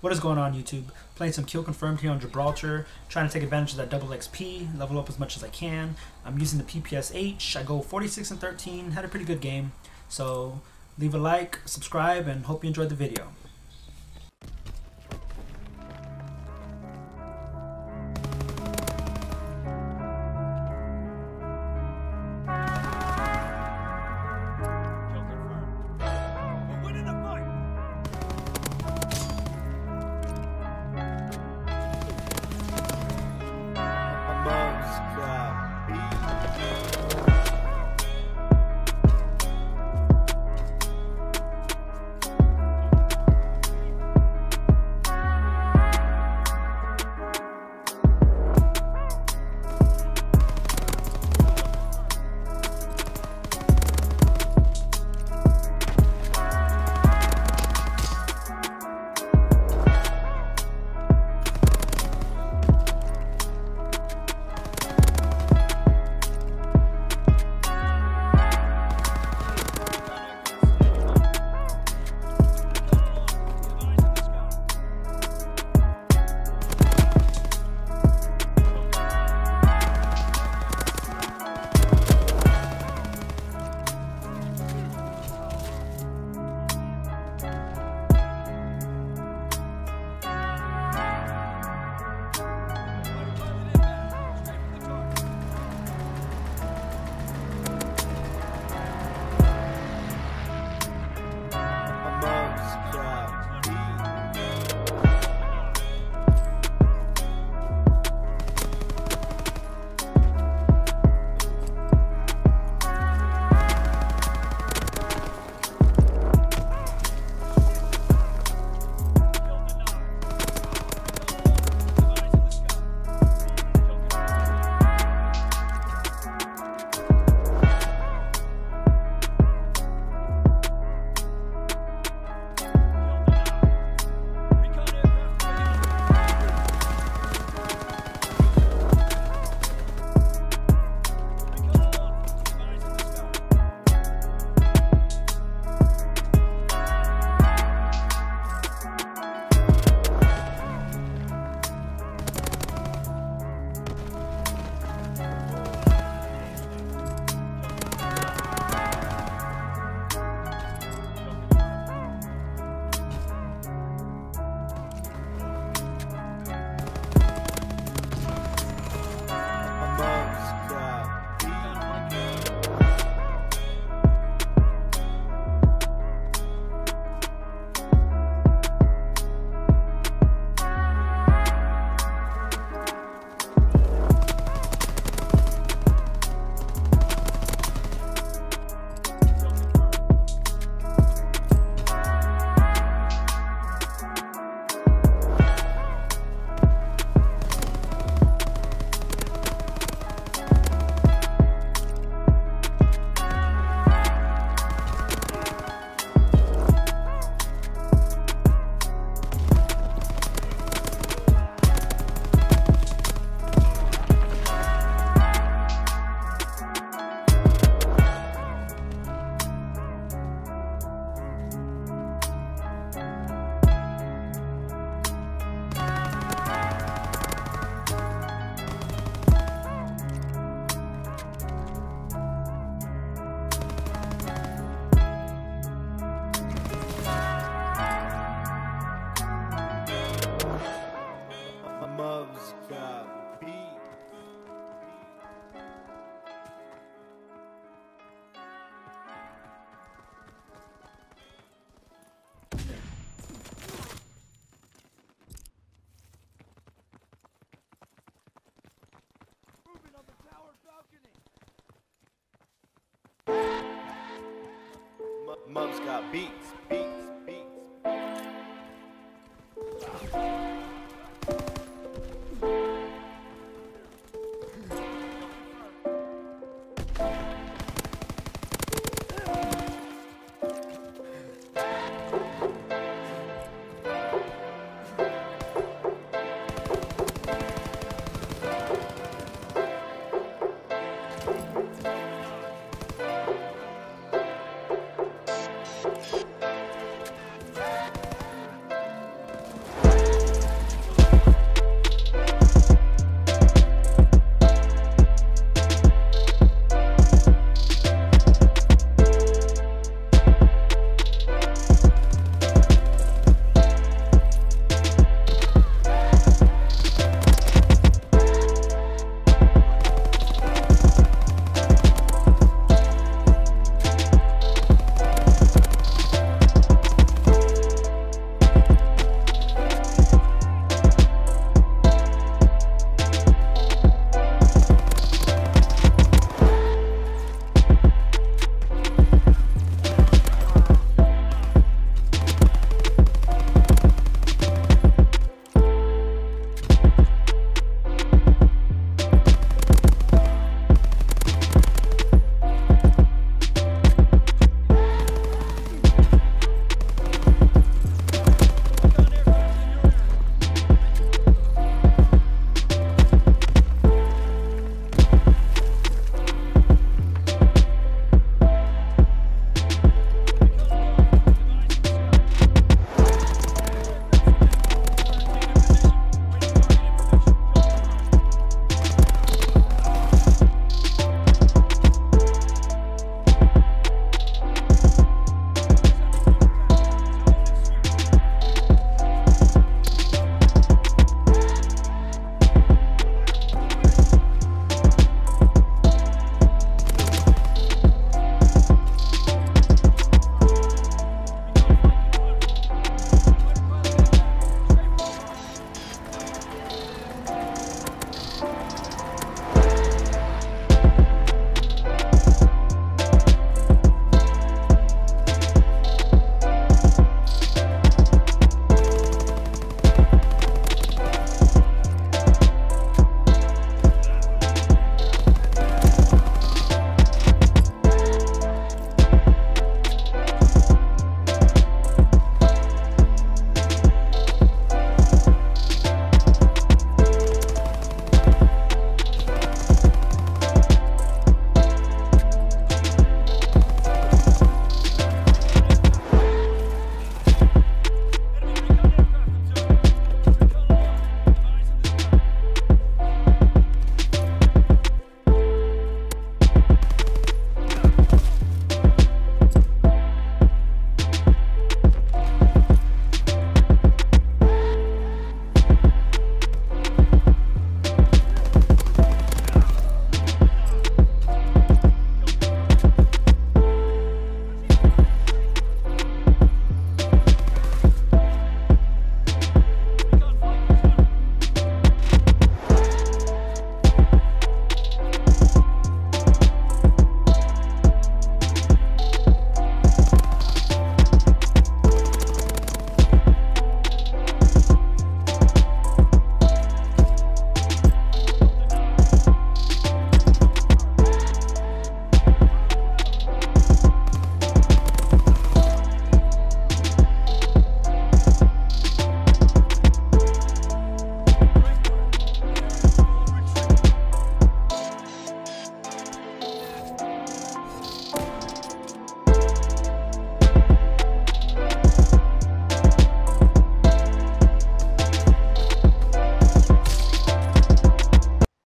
What is going on YouTube? Playing some Kill Confirmed here on Gibraltar, trying to take advantage of that double XP, level up as much as I can. I'm using the PPSH, I go 46 and 13, had a pretty good game. So leave a like, subscribe, and hope you enjoyed the video. Mu- Mugs got beats. Beat.